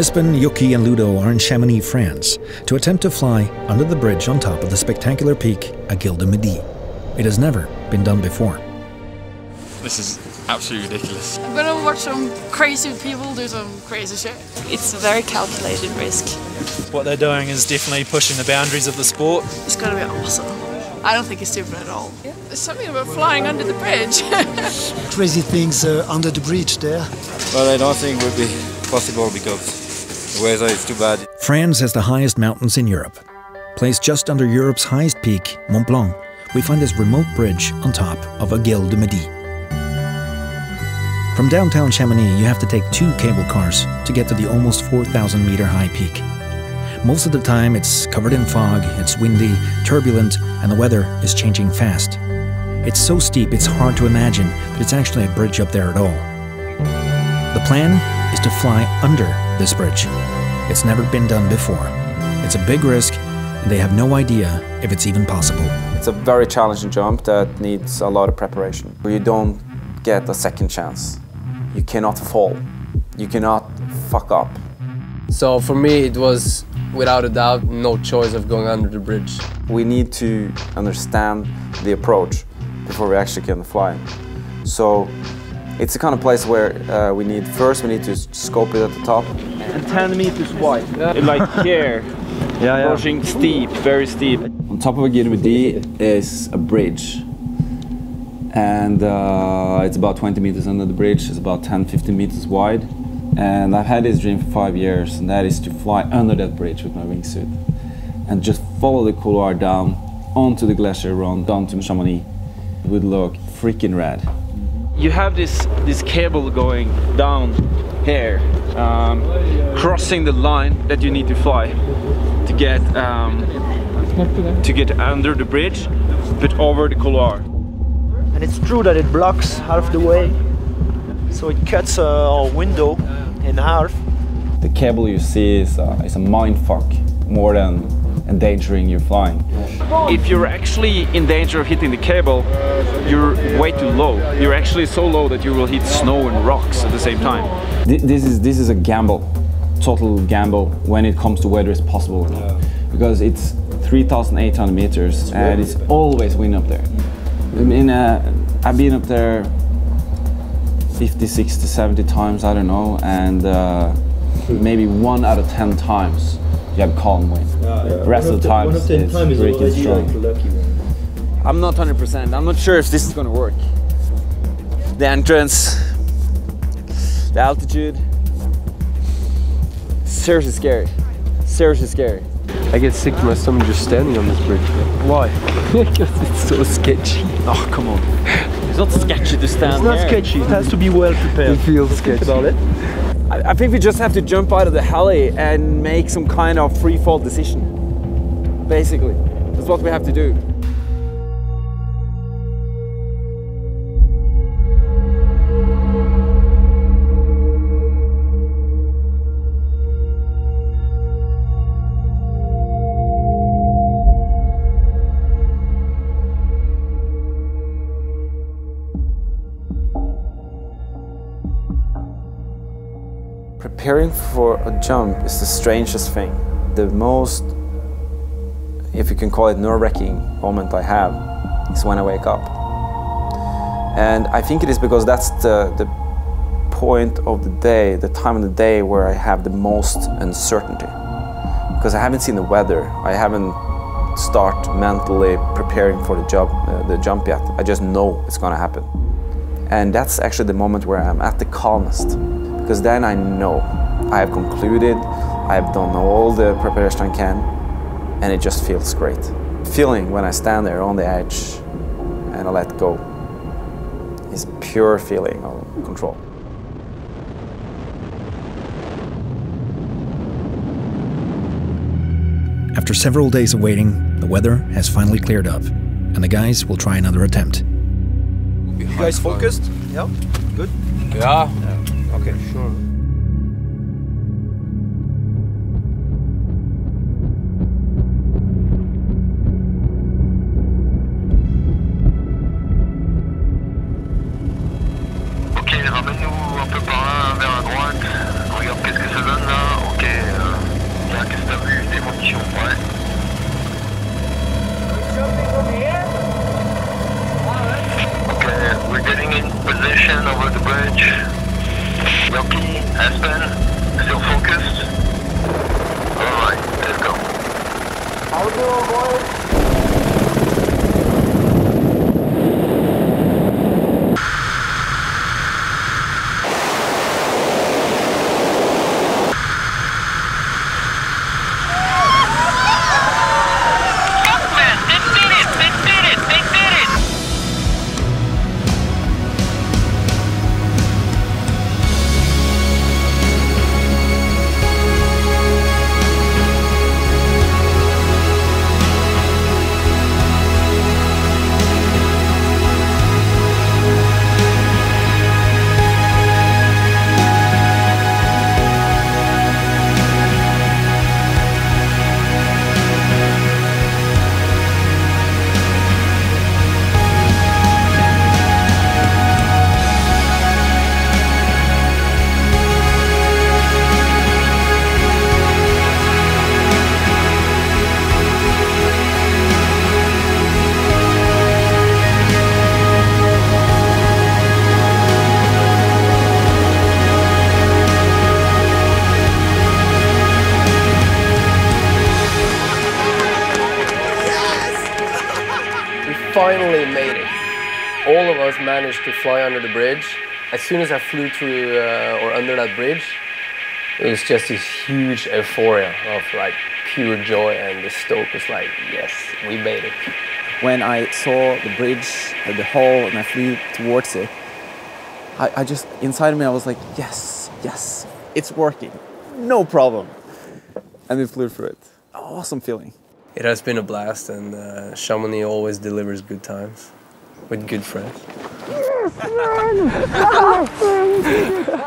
Espen, Jokke, and Ludo are in Chamonix, France, to attempt to fly under the bridge on top of the spectacular peak Aiguille du Midi. It has never been done before. This is absolutely ridiculous. I'm gonna watch some crazy people do some crazy shit. It's a very calculated risk. What they're doing is definitely pushing the boundaries of the sport. It's gonna be awesome. I don't think it's stupid at all. Yeah. There's something about flying under the bridge. Crazy things uh, under the bridge there. Well, I don't think it would be possible because the weather is too bad. France has the highest mountains in Europe. Placed just under Europe's highest peak, Mont Blanc, we find this remote bridge on top of Aiguille du Midi. From downtown Chamonix, you have to take two cable cars to get to the almost 4,000 meter high peak. Most of the time, it's covered in fog, it's windy, turbulent, and the weather is changing fast. It's so steep, it's hard to imagine that it's actually a bridge up there at all. The plan is to fly under this bridge. It's never been done before. It's a big risk, and they have no idea if it's even possible. It's a very challenging jump that needs a lot of preparation. You don't get a second chance. You cannot fall. You cannot fuck up. So for me, it was without a doubt no choice of going under the bridge. We need to understand the approach before we actually can fly. So it's the kind of place where uh, we need first we need to scope it at the top. And 10 meters wide, yeah. like here. yeah, yeah. Pushing steep, very steep. On top of Aiguille du Midi is a bridge. And uh, it's about 20 meters under the bridge. It's about 10, 15 meters wide. And I've had this dream for five years, and that is to fly under that bridge with my wingsuit and just follow the couloir down onto the Glacier Rond, down to Chamonix. It would look freaking rad. You have this, this cable going down here, um, crossing the line that you need to fly to get, um, to get under the bridge, but over the couloir. And it's true that it blocks half the way, so it cuts uh, our window in half. The cable you see is, uh, is a mind fuck more than endangering your flying. If you're actually in danger of hitting the cable, you're way too low. You're actually so low that you will hit snow and rocks at the same time. This is, this is a gamble, total gamble when it comes to whether it's possible or not. Because it's 3,800 meters and it's always wind up there. I mean, uh, I've been up there 50, 60, 70 times, I don't know, and uh, maybe one out of 10 times you have calm wind. Yeah, yeah. The rest of the times it's freaking strong. I'm not 100%. I'm not sure if this is going to work. The entrance, the altitude, seriously scary. Seriously scary. I get sick to my stomach just standing on this bridge. Why? because it's so sketchy. Oh, come on. It's not sketchy to stand It's not there. sketchy. It has to be well prepared. It feels sketchy. about it. I, think we just have to jump out of the heli and make some kind of free fall decision. Basically. That's what we have to do. Preparing for a jump is the strangest thing. The most, if you can call it nerve-wracking moment I have is when I wake up. And I think it is because that's the, the point of the day, the time of the day where I have the most uncertainty. Because I haven't seen the weather, I haven't start mentally preparing for the jump, uh, the jump yet. I just know it's gonna happen. And that's actually the moment where I'm at the calmest because then I know I have concluded, I have done all the preparation I can, and it just feels great. Feeling when I stand there on the edge and I let go is pure feeling of control. After several days of waiting, the weather has finally cleared up, and the guys will try another attempt. You guys focused? Yeah? Good? Yeah. Okay, sure. Espen, still focused? Alright, let's go. How's do you avoid? Finally made it. All of us managed to fly under the bridge. As soon as I flew through uh, or under that bridge, it was just this huge euphoria of like pure joy, and the stoke was like, yes, we made it. When I saw the bridge, uh, the hull, and I flew towards it, I, I just, inside of me, I was like, yes, yes, it's working. No problem. And we flew through it. Awesome feeling. It has been a blast, and uh, Chamonix always delivers good times with good friends. Yes, man!